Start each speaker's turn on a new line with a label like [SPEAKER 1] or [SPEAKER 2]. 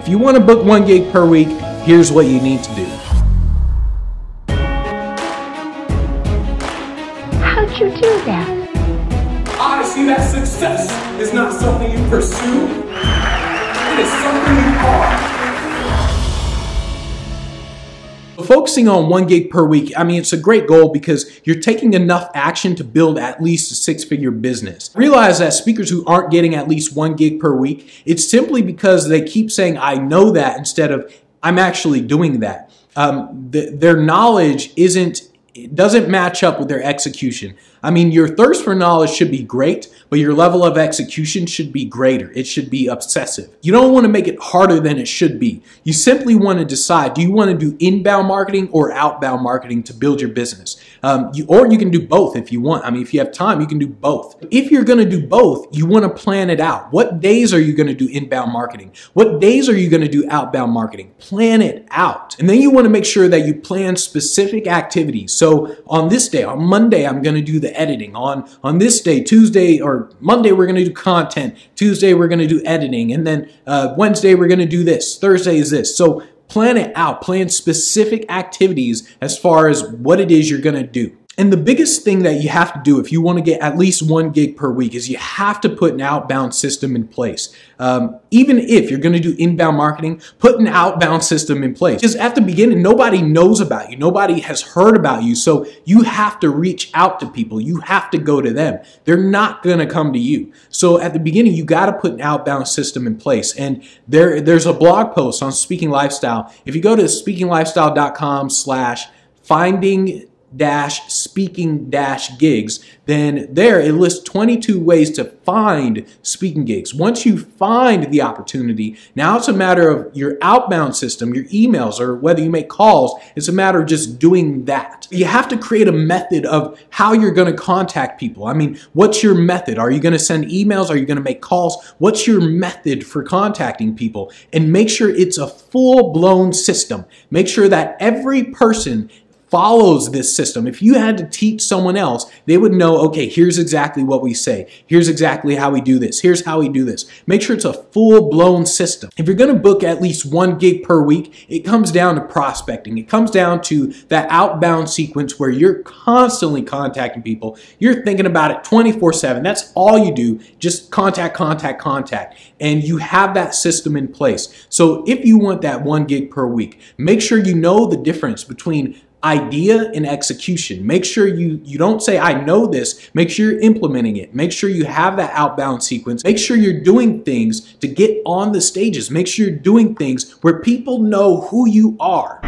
[SPEAKER 1] If you want to book one gig per week, here's what you need to do.
[SPEAKER 2] How'd you do that?
[SPEAKER 3] I see that success is not something you pursue, it is something you are.
[SPEAKER 1] Focusing on one gig per week, I mean, it's a great goal because you're taking enough action to build at least a six figure business. Realize that speakers who aren't getting at least one gig per week, it's simply because they keep saying, I know that instead of I'm actually doing that. Um, the, their knowledge isn't, it doesn't match up with their execution. I mean, your thirst for knowledge should be great, but your level of execution should be greater. It should be obsessive. You don't want to make it harder than it should be. You simply want to decide, do you want to do inbound marketing or outbound marketing to build your business? Um, you, or you can do both if you want. I mean, if you have time, you can do both. If you're going to do both, you want to plan it out. What days are you going to do inbound marketing? What days are you going to do outbound marketing? Plan it out. And then you want to make sure that you plan specific activities. So on this day, on Monday, I'm going to do the editing. On on this day, Tuesday or Monday, we're going to do content. Tuesday, we're going to do editing, and then uh, Wednesday, we're going to do this. Thursday is this. So plan it out. Plan specific activities as far as what it is you're going to do. And the biggest thing that you have to do if you want to get at least one gig per week is you have to put an outbound system in place. Um, even if you're going to do inbound marketing, put an outbound system in place. Because at the beginning, nobody knows about you. Nobody has heard about you. So you have to reach out to people. You have to go to them. They're not going to come to you. So at the beginning, you got to put an outbound system in place. And there, there's a blog post on Speaking Lifestyle. If you go to speakinglifestyle.com slash finding dash speaking dash gigs, then there it lists 22 ways to find speaking gigs. Once you find the opportunity, now it's a matter of your outbound system, your emails, or whether you make calls. It's a matter of just doing that. You have to create a method of how you're going to contact people. I mean, what's your method? Are you going to send emails? Are you going to make calls? What's your method for contacting people? And make sure it's a full blown system. Make sure that every person follows this system. If you had to teach someone else, they would know, okay, here's exactly what we say. Here's exactly how we do this. Here's how we do this. Make sure it's a full blown system. If you're going to book at least one gig per week, it comes down to prospecting. It comes down to that outbound sequence where you're constantly contacting people. You're thinking about it 24 seven. That's all you do. Just contact, contact, contact. And you have that system in place. So if you want that one gig per week, make sure you know the difference between idea and execution. Make sure you, you don't say, I know this. Make sure you're implementing it. Make sure you have that outbound sequence. Make sure you're doing things to get on the stages. Make sure you're doing things where people know who you are.